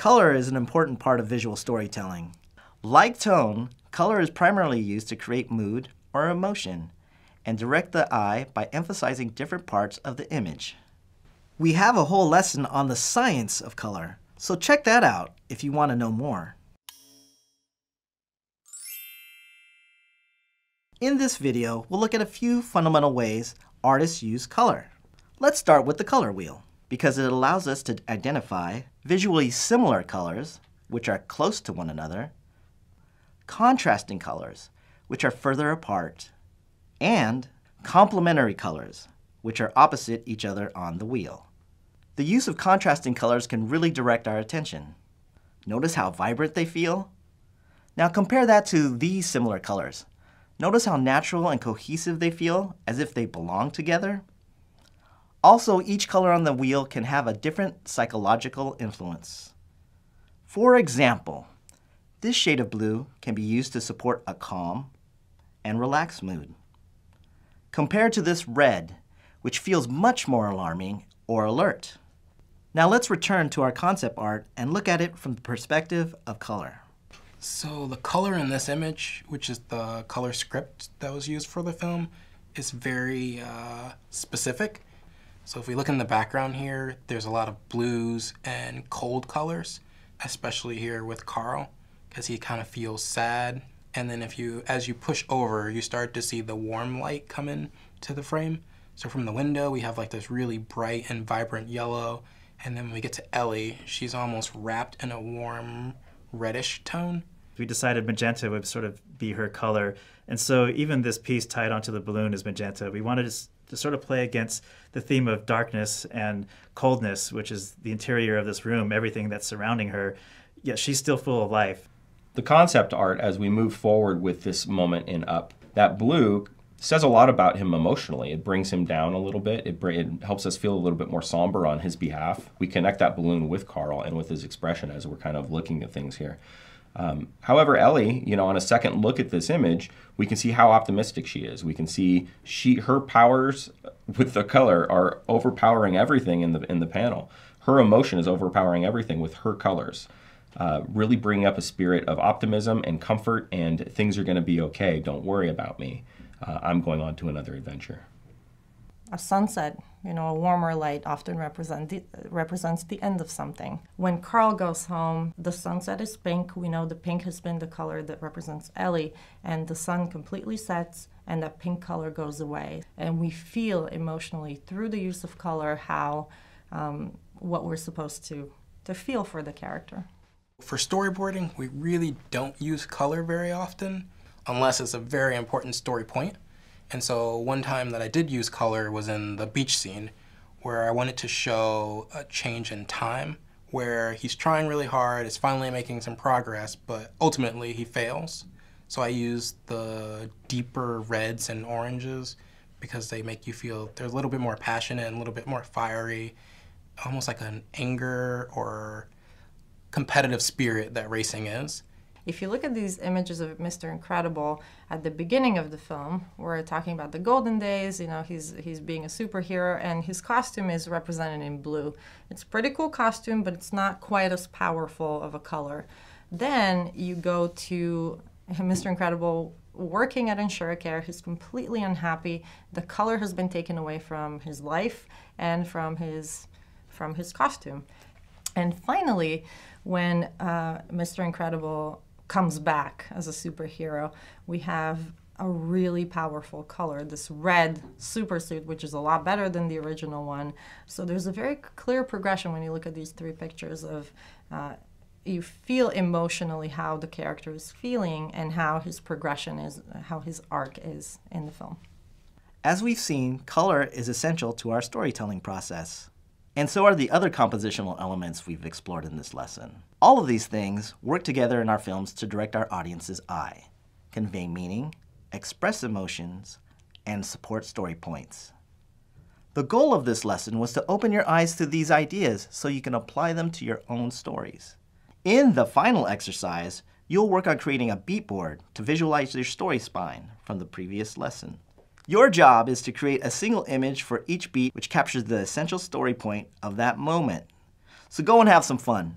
Color is an important part of visual storytelling. Like tone, color is primarily used to create mood or emotion and direct the eye by emphasizing different parts of the image. We have a whole lesson on the science of color, so check that out if you want to know more. In this video, we'll look at a few fundamental ways artists use color. Let's start with the color wheel, because it allows us to identify visually similar colors, which are close to one another, contrasting colors, which are further apart, and complementary colors, which are opposite each other on the wheel. The use of contrasting colors can really direct our attention. Notice how vibrant they feel? Now compare that to these similar colors. Notice how natural and cohesive they feel, as if they belong together? Also, each color on the wheel can have a different psychological influence. For example, this shade of blue can be used to support a calm and relaxed mood. Compared to this red, which feels much more alarming or alert. Now let's return to our concept art and look at it from the perspective of color. So the color in this image, which is the color script that was used for the film, is very uh, specific. So if we look in the background here, there's a lot of blues and cold colors, especially here with Carl, because he kind of feels sad. And then if you, as you push over, you start to see the warm light come in to the frame. So from the window, we have like this really bright and vibrant yellow. And then when we get to Ellie, she's almost wrapped in a warm reddish tone. We decided magenta would sort of be her color. And so even this piece tied onto the balloon is magenta. We wanted to, to sort of play against the theme of darkness and coldness, which is the interior of this room, everything that's surrounding her. Yet she's still full of life. The concept art, as we move forward with this moment in Up, that blue says a lot about him emotionally. It brings him down a little bit. It, it, helps us feel a little bit more somber on his behalf. We connect that balloon with Carl and with his expression as we're kind of looking at things here. Um, however, Ellie, you know, on a second look at this image, we can see how optimistic she is. We can see she her powers with the color are overpowering everything in the in the panel. Her emotion is overpowering everything with her colors. Uh, really bringing up a spirit of optimism and comfort, and things are going to be okay. Don't worry about me. Uh, I'm going on to another adventure a sunset, you know, a warmer light often represent the, represents the end of something. When Carl goes home, the sunset is pink. We know the pink has been the color that represents Ellie, and the sun completely sets and that pink color goes away. And we feel emotionally through the use of color how um, what we're supposed to, to feel for the character. For storyboarding, we really don't use color very often unless it's a very important story point. And so one time that I did use color was in the beach scene where I wanted to show a change in time where he's trying really hard, is finally making some progress, but ultimately he fails. So I used the deeper reds and oranges because they make you feel they're a little bit more passionate and a little bit more fiery, almost like an anger or competitive spirit that racing is. If you look at these images of Mr. Incredible at the beginning of the film, we're talking about the golden days, you know, he's, he's being a superhero and his costume is represented in blue. It's a pretty cool costume, but it's not quite as powerful of a color. Then you go to Mr. Incredible working at Insuricare, he's completely unhappy. The color has been taken away from his life and from his, from his costume. And finally, when uh, Mr. Incredible comes back as a superhero. We have a really powerful color, this red super suit, which is a lot better than the original one. So there's a very clear progression when you look at these three pictures of uh, you feel emotionally how the character is feeling and how his progression is, how his arc is in the film. As we've seen, color is essential to our storytelling process. And so are the other compositional elements we've explored in this lesson. All of these things work together in our films to direct our audience's eye, convey meaning, express emotions, and support story points. The goal of this lesson was to open your eyes to these ideas so you can apply them to your own stories. In the final exercise, you'll work on creating a beat board to visualize your story spine from the previous lesson. Your job is to create a single image for each beat which captures the essential story point of that moment. So go and have some fun.